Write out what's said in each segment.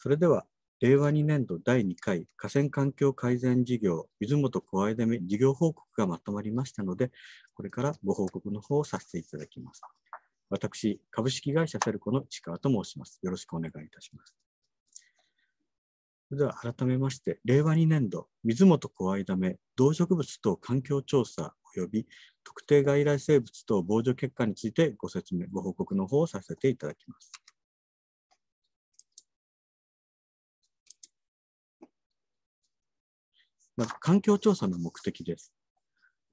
それでは、令和2年度第2回河川環境改善事業水元小合目事業報告がまとまりましたので、これからご報告の方をさせていただきます。私、株式会社セルコの市川と申します。よろしくお願いいたします。それでは改めまして、令和2年度水元小合目動植物等環境調査及び特定外来生物等防除結果についてご説明、ご報告の方をさせていただきます。まず、環境調査の目的です。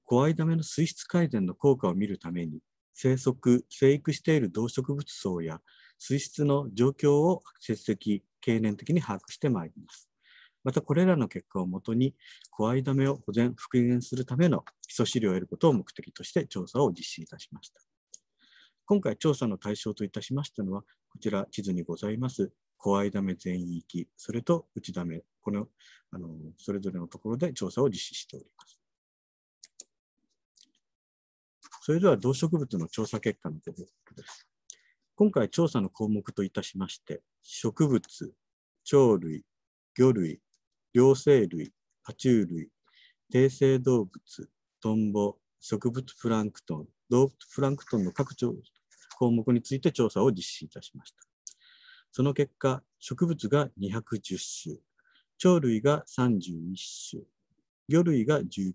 小合ダメの水質改善の効果を見るために、生息、生育している動植物層や水質の状況を節的、経年的に把握してまいります。またこれらの結果をもとに、小合ダメを保全、復元するための基礎資料を得ることを目的として調査を実施いたしました。今回調査の対象といたしましたのは、こちら地図にございます、小合ダメ全域、それと内ダメ、このあのそれぞれのところで調査を実施しております。それでは動植物の調査結果の報告です。今回調査の項目といたしまして、植物、鳥類、魚類、両生類、爬虫類、低生動物、トンボ、植物プランクトン、動物プランクトンの各項目について調査を実施いたしました。その結果、植物が210種、鳥類が31種、魚類が19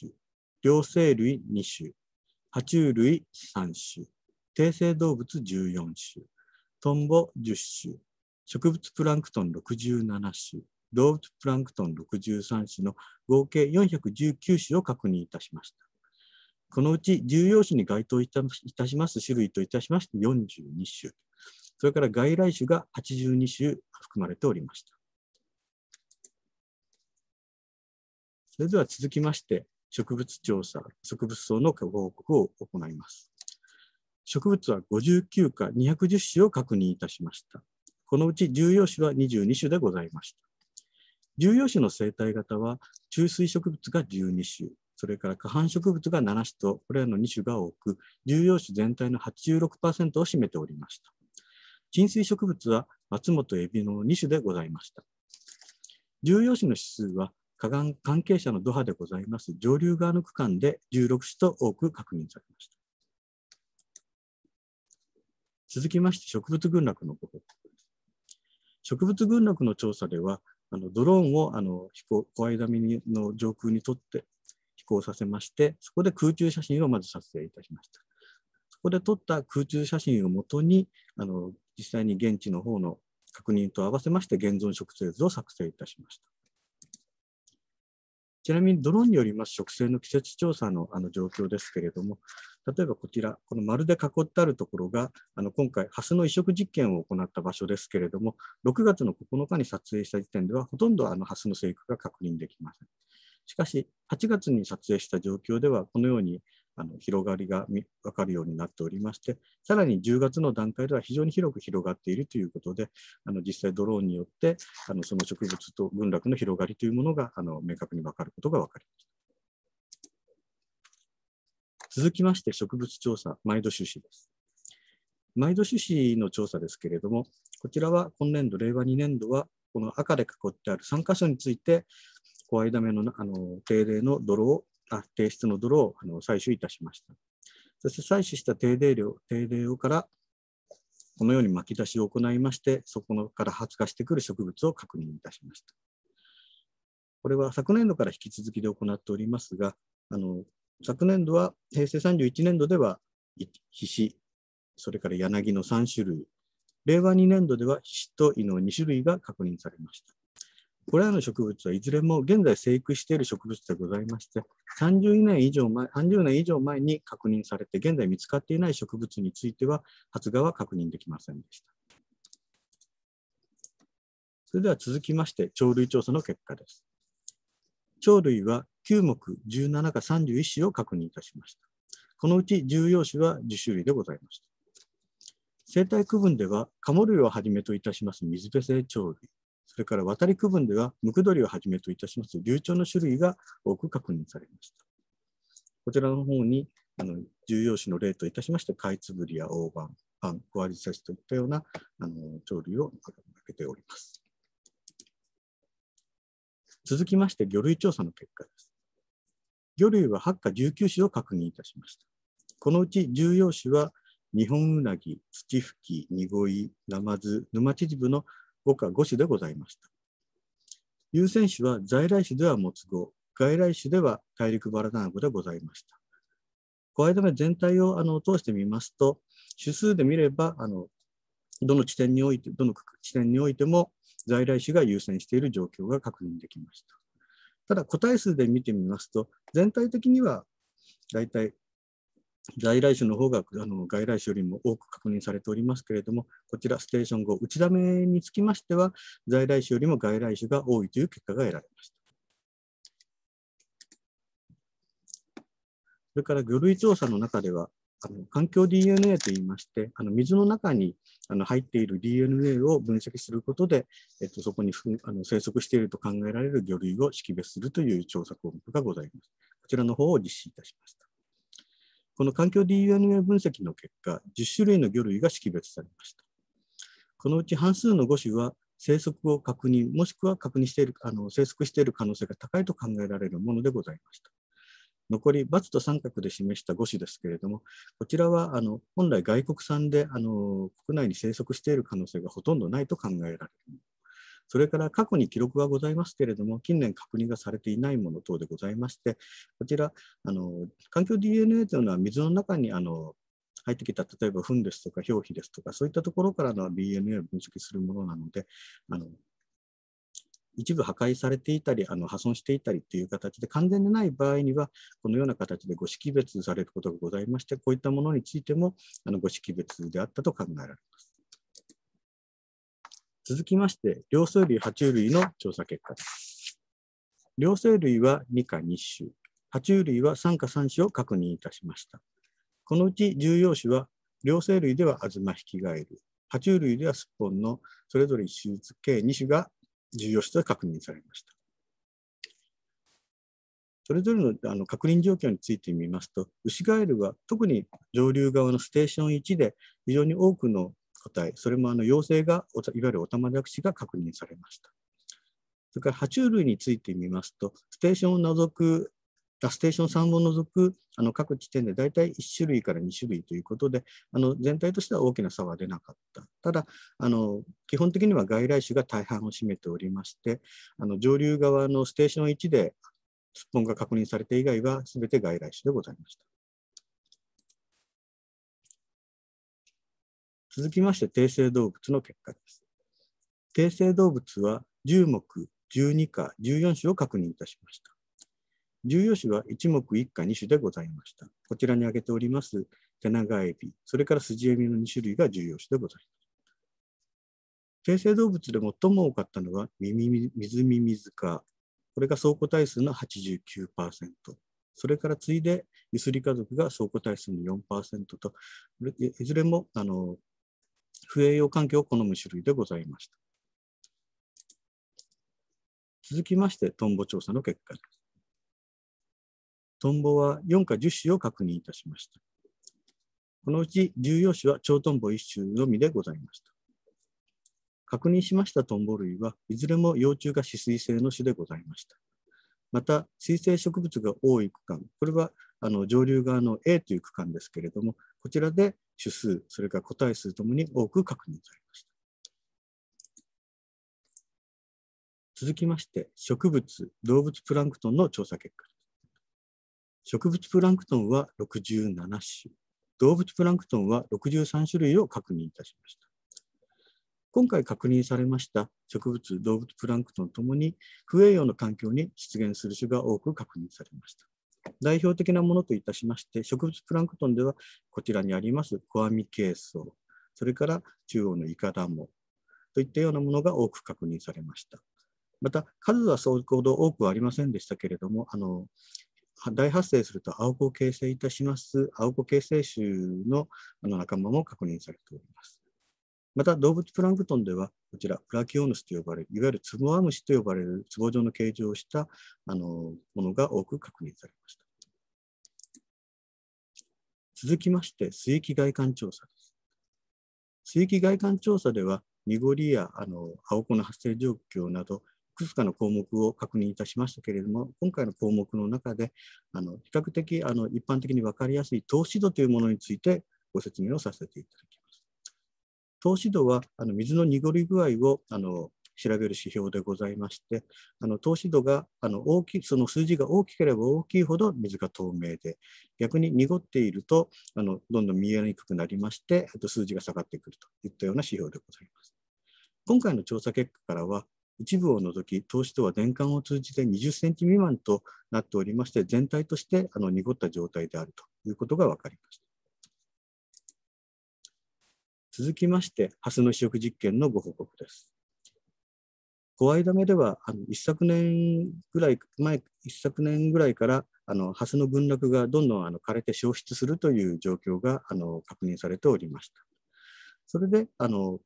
種、両生類2種、爬虫類3種、低生動物14種、トンボ10種、植物プランクトン67種、動物プランクトン63種の合計419種を確認いたしました。このうち重要種に該当いたします種類といたしまして42種、それから外来種が82種含まれておりました。それでは続きまして、植物調査、植物層の報告を行います。植物は59か210種を確認いたしました。このうち重要種は22種でございました。重要種の生態型は、中水植物が12種、それから過半植物が7種と、これらの2種が多く、重要種全体の86%を占めておりました。浸水植物は松本エビの2種でございました。重要種の指数は河岸関係者の土波でございます上流側の区間で16種と多く確認されました。続きまして植物群落のご報告です。植物群落の調査では、あのドローンをあの飛行、小合みの上空にとって飛行させまして、そこで空中写真をまず撮影いたしました。そこで撮った空中写真をもとに、あの実際に現地の方の確認と合わせまして現存植生図を作成いたしました。ちなみにドローンによります植生の季節調査のあの状況ですけれども、例えばこちら、この丸で囲ってあるところが、あの今回、ハスの移植実験を行った場所ですけれども、6月の9日に撮影した時点では、ほとんどあのハスの生育が確認できません。しかし、8月に撮影した状況では、このようにあの広がりが分かるようになっておりまして、さらに10月の段階では非常に広く広がっているということで、あの実際ドローンによってあのその植物と群落の広がりというものがあの明確に分かることが分かりました。続きまして植物調査、毎度種子です。毎度種子の調査ですけれども、こちらは今年度、令和2年度は、この赤で囲ってある3箇所について、小間目のあの定例の泥をあ提出の泥をあの採取いたしました。そして採取した定例量、定例量からこのように巻き出しを行いまして、そこのから発芽してくる植物を確認いたしました。これは昨年度から引き続きで行っておりますが、あの昨年度は平成31年度ではヒシ、それから柳の3種類、令和2年度ではヒシとイの2種類が確認されました。これらの植物はいずれも現在生育している植物でございまして、30年以上前 ,30 年以上前に確認されて、現在見つかっていない植物については、発芽は確認できませんでした。それでは続きまして、鳥類調査の結果です。鳥類は9目17か31種を確認いたしました。このうち重要種は10種類でございました。生態区分では、カモ類をはじめといたします水辺性鳥類、それから渡り区分では、ムクドリをはじめといたします流鳥の種類が多く確認されました。こちらの方に、あの重要種の例といたしまして、カイツブリやオオバン、パン、コアリサシといったようなあの鳥類を挙げております。続きまして魚類調査の結果です。魚類は8科19種を確認いたしました。このうち重要種は日本ウナギ、土吹き、ニゴイ、ナマズ、沼チジブの5科5種でございました。優先種は在来種ではモツゴ、外来種では大陸バラナナゴでございました。小間目全体をあの通してみますと、種数で見れば、あのどの地点において、どの地点においても在来種が優先している状況が確認できました。ただ、個体数で見てみますと、全体的には大体在来種の方があの外来種よりも多く確認されておりますけれども、こちらステーション後、打ちだめにつきましては、在来種よりも外来種が多いという結果が得られました。それから魚類調査の中では、あの環境 DNA といいまして、あの水の中にあの入っている DNA を分析することで、えっと、そこにあの生息していると考えられる魚類を識別するという調査項目がございます。こちらの方を実施いたしました。この環境 DNA 分析の結果、10種類の魚類が識別されました。このうち半数の5種は生息を確認、もしくは確認している、あの生息している可能性が高いと考えられるものでございました。残り×と三角で示した5種ですけれども、こちらはあの本来外国産であの国内に生息している可能性がほとんどないと考えられる。それから過去に記録はございますけれども、近年確認がされていないもの等でございまして、こちら、あの環境 DNA というのは水の中にあの入ってきた、例えば糞ですとか表皮ですとか、そういったところからの DNA を分析するものなので、あの一部破壊されていたり、あの破損していたりという形で完全でない場合には、このような形でご識別されることがございまして、こういったものについてもあのご識別であったと考えられます。続きまして、両生類、爬虫類の調査結果です。両生類は2か2種、爬虫類は3か3種を確認いたしました。このうち重要種は、両生類ではアズマヒキガエル、爬虫類ではスッポンのそれぞれ1種ずつ計2種が重要種と確認されました。それぞれのあの確認状況についてみますと、ウシガエルは特に上流側のステーション1で非常に多くの体、それもあの陽性が、いわゆるオタマジャクシが確認されました。それから爬虫類についてみますと、ステーションを除く、ステーション3を除くあの各地点で大体1種類から2種類ということで、あの全体としては大きな差は出なかった。ただあの、基本的には外来種が大半を占めておりまして、あの上流側のステーション1ですっぽんが確認されて以外は全て外来種でございました。続きまして、定性動物の結果です。定性動物は10目、12科、14種を確認いたしました。14種は1目1科2種でございました。こちらに挙げておりますテナガエビ、それからスジエビの2種類が重要種でございます。定性動物で最も多かったのはミミミズミミズカ、これが総個体数の89%。それから次いでユスリ家族が総個体数の4%と、いずれもあの不栄養環境を好む種類でございました。続きまして、トンボ調査の結果です。トンボは4か10種を確認いたしました。このうち重要種は超トンボ1種のみでございました。確認しましたトンボ類はいずれも幼虫が止水性の種でございました。また、水生植物が多い区間、これはあの上流側の A という区間ですけれども、こちらで種数、それから個体数ともに多く確認されました。続きまして、植物、動物プランクトンの調査結果です。植物プランクトンは67種、動物プランクトンは63種類を確認いたしました。今回確認されました植物、動物プランクトンともに不栄養の環境に出現する種が多く確認されました。代表的なものといたしまして、植物プランクトンではこちらにありますコアミケイソウ、それから中央のイカダモといったようなものが多く確認されました。また、数はそれほど多くはありませんでしたけれども、あの大発生すると青子を形成いたします青子形成種のあの仲間も確認されております。また動物プランクトンでは、こちら、プラキオヌスと呼ばれる、いわゆるツボアムシと呼ばれる壺状の形状をしたあのものが多く確認されました。続きまして、水域外観調査です。水域外観調査では、濁りやあの青子の発生状況など、いくつかの項目を確認いたしましたけれども、今回の項目の中で、あの比較的あの一般的に分かりやすい透視度というものについてご説明をさせていただきます。透視度はあの水の濁り具合をあの調べる指標でございまして、あの透視度があの大き、その数字が大きければ大きいほど水が透明で、逆に濁っているとあのどんどん見えにくくなりまして、あと数字が下がってくるといったような指標でございます。今回の調査結果からは、一部を除き、投資とは年間を通じて20センチ未満となっておりまして、全体としてあの濁った状態であるということが分かりました。続きまして、ハスの試食実験のご報告です。小間目では、あの一昨年ぐらい前、一昨年ぐらいから、あのハスの群落がどんどんあの枯れて消失するという状況があの確認されておりました。それで、あの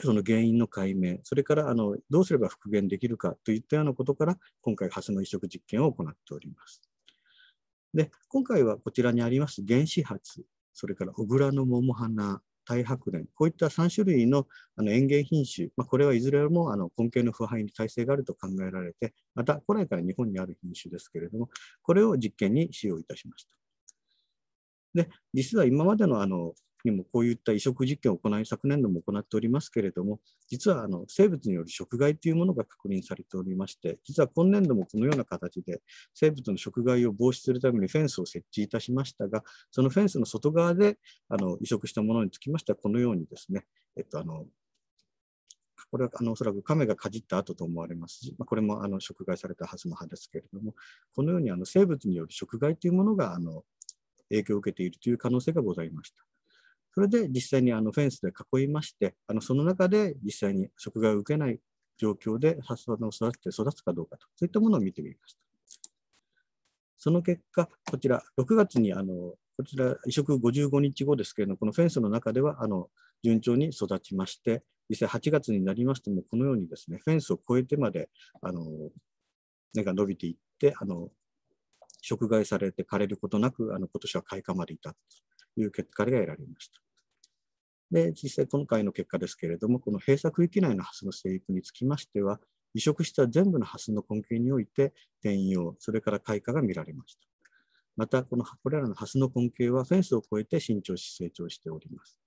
その原因の解明、それからあのどうすれば復元できるかといったようなことから、今回、ハスの移植実験を行っております。で、今回はこちらにあります原始発、それから小倉の桃花、大白蓮、こういった3種類のあの園芸品種、まあ、これはいずれもあの根茎の腐敗に耐性があると考えられて、また古来から日本にある品種ですけれども、これを実験に使用いたしました。で、実は今までのあのにもこういった移植実験を行い、昨年度も行っておりますけれども、実はあの生物による食害というものが確認されておりまして、実は今年度もこのような形で生物の食害を防止するためにフェンスを設置いたしましたが、そのフェンスの外側であの移植したものにつきましては、このようにですね、えっと、あのこれはあのおそらく亀がかじった後と思われますし、まあ、これもあの食害されたはずの葉ですけれども、このようにあの生物による食害というものがあの影響を受けているという可能性がございました。それで実際にあのフェンスで囲いまして、あのその中で実際に食害を受けない状況で発想を育てて育つかどうかと、そういったものを見てみました。その結果、こちら、6月にあのこちら移植55日後ですけれども、このフェンスの中ではあの順調に育ちまして、実際8月になりますとも、このようにですね、フェンスを越えてまであの根が伸びていって、あの食害されて枯れることなく、あの今年は開花まで至ったという結果が得られました。で、実際今回の結果ですけれども、この閉鎖区域内のハスの生育につきましては、移植した全部のハスの根茎において転用、それから開花が見られました。また、このこれらのハスの根茎はフェンスを越えて伸長し成長しております。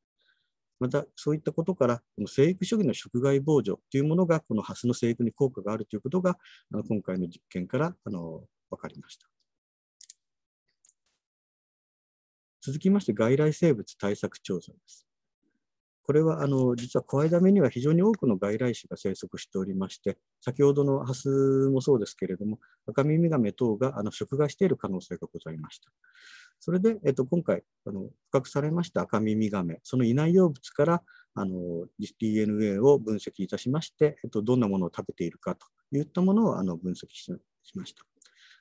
また、そういったことから、この生育主義の食害防除というものが、このハスの生育に効果があるということが、あの今回の実験からあの分かりました。続きまして、外来生物対策調査です。これはあの実は小枝目には非常に多くの外来種が生息しておりまして、先ほどのハスもそうですけれども、アカミミガメ等があの食害している可能性がございました。それで、えっと、今回あの、捕獲されましたアカミミガメ、その胃内容物からあの DNA を分析いたしまして、えっと、どんなものを食べているかといったものをあの分析しました。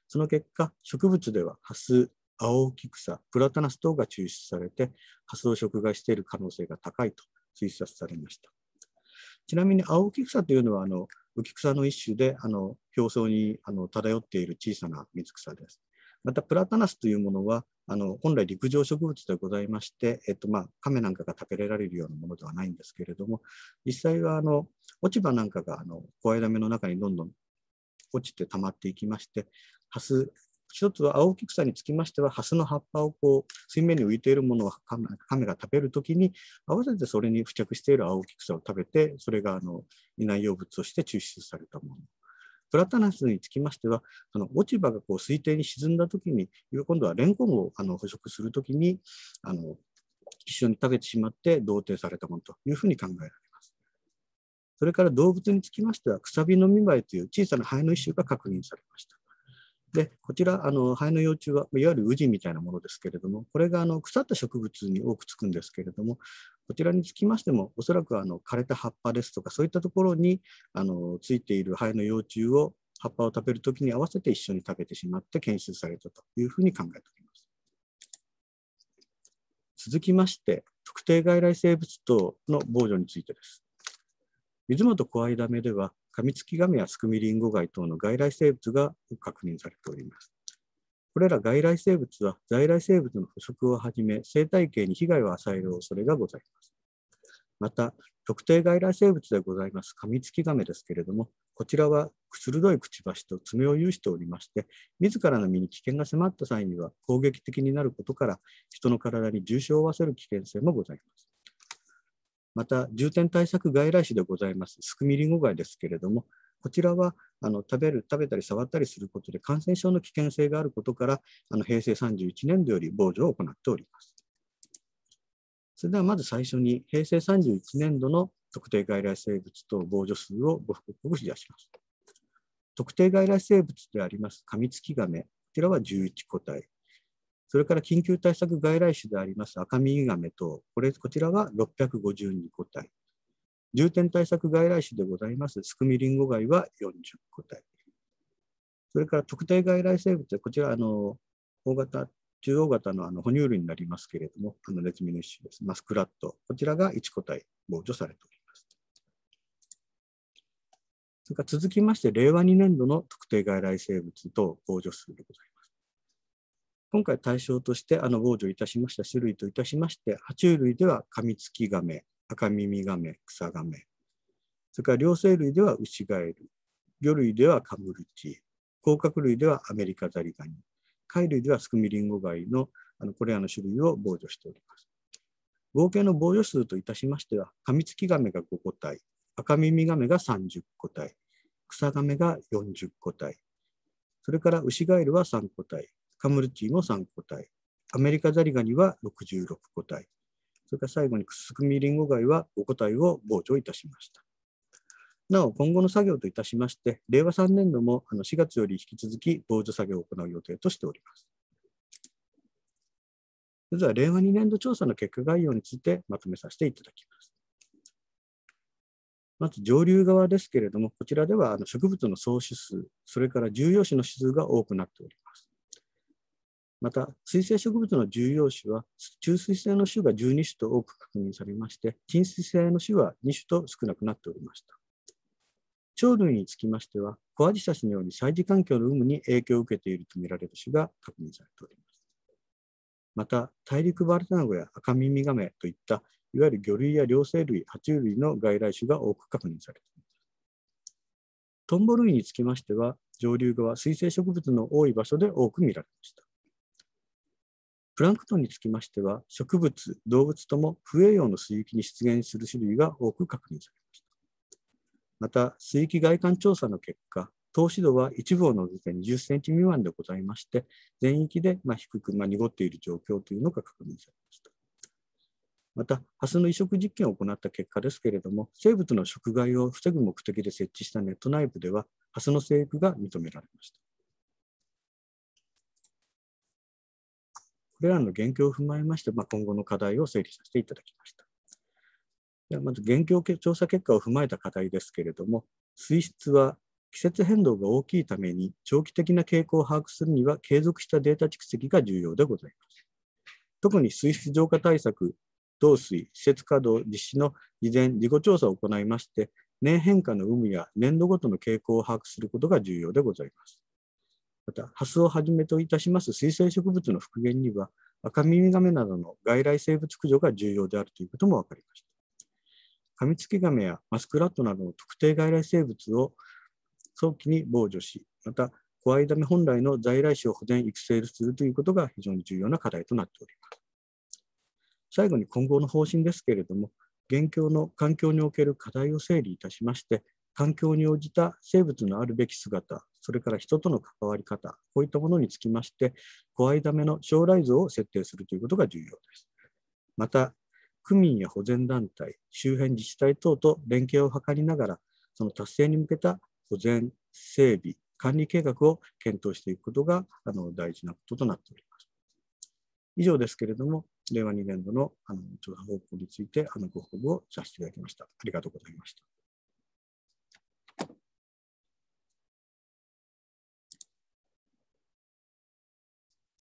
その結果、植物ではハス、青木草、プラタナス等が抽出されて、発動食害している可能性が高いと推察されました。ちなみに青木草というのはあの浮草の一種であの表層にあの漂っている小さな水草です。またプラタナスというものはあの本来陸上植物でございまして、えっとまあ、亀なんかが食べられるようなものではないんですけれども実際はあの落ち葉なんかがあの小枝目の中にどんどん落ちて溜まっていきましてハス一つは青木草につきましては、ハスの葉っぱをこう水面に浮いているものを亀が食べるときに、合わせてそれに付着している青木草を食べて、それがあの胃内容物として抽出されたもの。プラタナスにつきましては、その落ち葉がこう水底に沈んだときに、今度はレンコンをあの捕食するときにあの、一緒に食べてしまって同定されたものというふうに考えられます。それから動物につきましては、くさびの見栄えという小さな肺の一種が確認されました。で、こちら、あの肺の幼虫は、いわゆるウジみたいなものですけれども、これがあの腐った植物に多くつくんですけれども、こちらにつきましても、おそらくあの枯れた葉っぱですとか、そういったところにあのついているハエの幼虫を、葉っぱを食べるときに合わせて一緒に食べてしまって検出されたというふうに考えております。続きまして、特定外来生物等の防除についてです。水元小合ダメでは、カミツキガメやスクミリンゴガイ等の外来生物が確認されております。これら外来生物は在来生物の捕食をはじめ生態系に被害を与える恐れがございます。また、特定外来生物でございますカミツキガメですけれども、こちらは鋭いくちばしと爪を有しておりまして、自らの身に危険が迫った際には攻撃的になることから、人の体に重傷を負わせる危険性もございます。また、重点対策外来種でございます、スクミリンゴガイですけれども、こちらはあの食べる、食べたり触ったりすることで感染症の危険性があることから、あの平成31年度より防除を行っております。それではまず最初に、平成31年度の特定外来生物と防除数をご報告し出します。特定外来生物であります、カミツキガメ、こちらは11個体。それから緊急対策外来種であります赤ミガメと、これこちらは652個体。重点対策外来種でございますスクミリンゴガイは40個体。それから特定外来生物、こちら、あの大型、中央型のあの哺乳類になりますけれども、あのネズミの一種です。マスクラット、こちらが1個体防除されております。それから続きまして、令和2年度の特定外来生物と防除数でございます。今回対象としてあの防除いたしました種類といたしまして、爬虫類ではカミツキガメ、赤耳ガメ、草ガメ、それから両生類ではウシガエル、魚類ではカムルチ、甲殻類ではアメリカザリガニ、貝類ではスクミリンゴガイのあのこれらの種類を防除しております。合計の防除数といたしましては、カミツキガメが5個体、赤耳ガメが30個体、草ガメが40個体、それからウシガエルは3個体、カムルチーも3個体、アメリカザリガニは66個体、それから最後にクスクミリンゴ貝は5個体を傍聴いたしました。なお、今後の作業といたしまして、令和3年度もあの4月より引き続き傍受作業を行う予定としております。それでは、令和2年度調査の結果概要についてまとめさせていただきます。まず上流側ですけれども、こちらではあの植物の総種数、それから重要種の指数が多くなっております。また、水生植物の重要種は、中水性の種が12種と多く確認されまして、近水性の種は2種と少なくなっておりました。鳥類につきましては、コアジサシのように採事環境の有無に影響を受けているとみられる種が確認されております。また、大陸バルタナゴや赤耳ガメといった、いわゆる魚類や両生類、爬虫類の外来種が多く確認されています。トンボ類につきましては、上流側、水生植物の多い場所で多く見られました。プランクトンにつきましては、植物、動物とも不栄養の水域に出現する種類が多く確認されました。また、水域外観調査の結果、透視度は一部を除いて20センチ未満でございまして、全域でま低くま濁っている状況というのが確認されました。また、ハスの移植実験を行った結果ですけれども、生物の食害を防ぐ目的で設置したネット内部では、ハスの生育が認められました。れらの現況を踏まえまして、まあ、今後の課題を整理させていただきました。ではまず現況調査結果を踏まえた課題ですけれども、水質は季節変動が大きいために長期的な傾向を把握するには継続したデータ蓄積が重要でございます。特に水質浄化対策、導水、施設稼働実施の事前事後調査を行いまして、年変化の有無や年度ごとの傾向を把握することが重要でございます。また、ハスをはじめといたします水生植物の復元には、赤耳ガメなどの外来生物駆除が重要であるということも分かりました。カミツキガメやマスクラットなどの特定外来生物を早期に防除し、また、コアイダメ本来の在来種を保全育成するということが非常に重要な課題となっております。最後に今後の方針ですけれども、現況の環境における課題を整理いたしまして、環境に応じた生物のあるべき姿、それから人との関わり方、こういったものにつきまして、怖いための将来像を設定するということが重要です。また、区民や保全団体、周辺自治体等と連携を図りながら、その達成に向けた保全、整備、管理計画を検討していくことがあの大事なこととなっております。以上ですけれども、令和2年度のあの調査報告についてあのご報告をさせていただきました。ありがとうございました。